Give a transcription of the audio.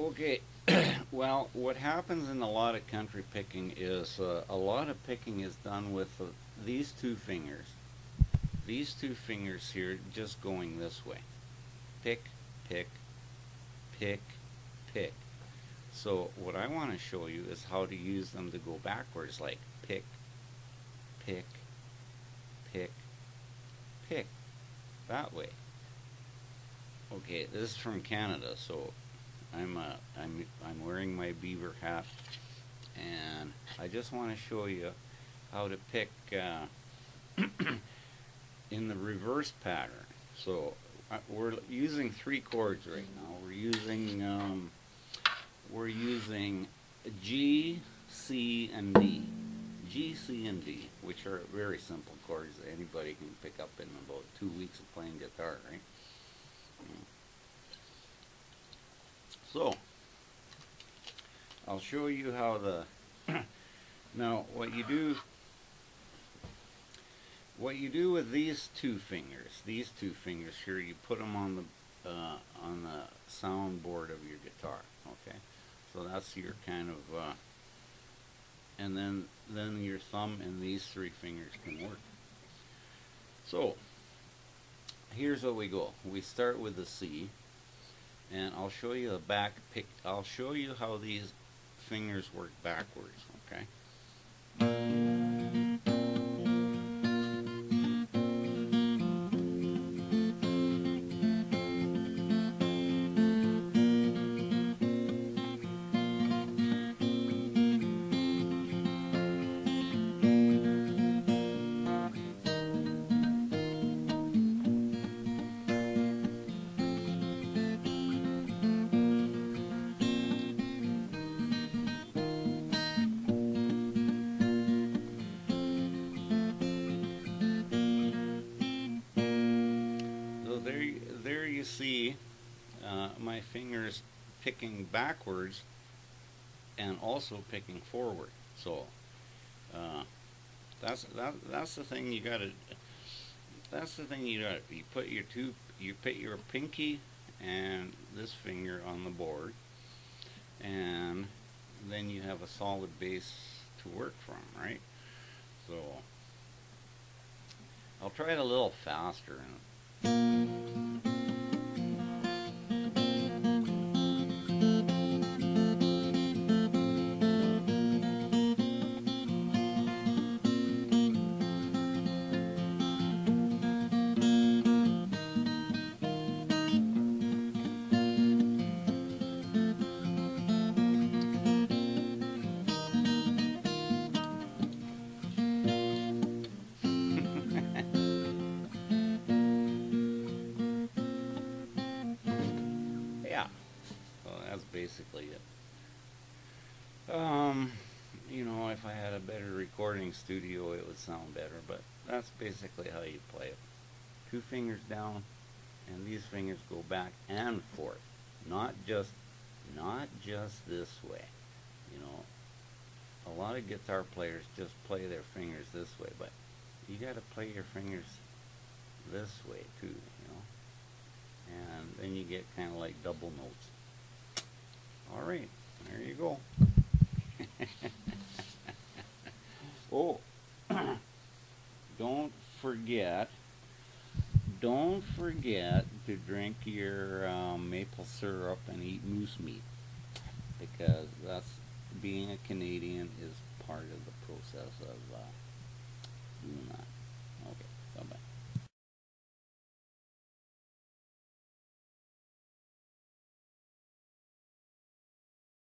Okay, well, what happens in a lot of country picking is uh, a lot of picking is done with uh, these two fingers. These two fingers here just going this way. Pick, pick, pick, pick. So what I want to show you is how to use them to go backwards like pick, pick, pick, pick. That way. Okay, this is from Canada, so I'm uh, I'm I'm wearing my beaver hat, and I just want to show you how to pick uh, in the reverse pattern. So uh, we're using three chords right now. We're using um, we're using G, C, and D. G, C, and D, which are very simple chords that anybody can pick up in about two weeks of playing guitar, right? So, I'll show you how the, now what you do, what you do with these two fingers, these two fingers here, you put them on the, uh, on the soundboard of your guitar, okay? So that's your kind of, uh, and then, then your thumb and these three fingers can work. So, here's what we go. We start with the C, and I'll show you the back pick. I'll show you how these fingers work backwards, okay? You there there you see uh, my fingers picking backwards and also picking forward. So uh, that's that, that's the thing you gotta. That's the thing you got. You put your two. You put your pinky and this finger on the board, and then you have a solid base to work from, right? So I'll try it a little faster. Música basically it. Um, you know, if I had a better recording studio, it would sound better, but that's basically how you play it. Two fingers down, and these fingers go back and forth, not just, not just this way. You know, a lot of guitar players just play their fingers this way, but you got to play your fingers this way too, you know, and then you get kind of like double notes. All right, there you go. oh, don't forget, don't forget to drink your um, maple syrup and eat moose meat because that's being a Canadian is part of the process of uh, doing that.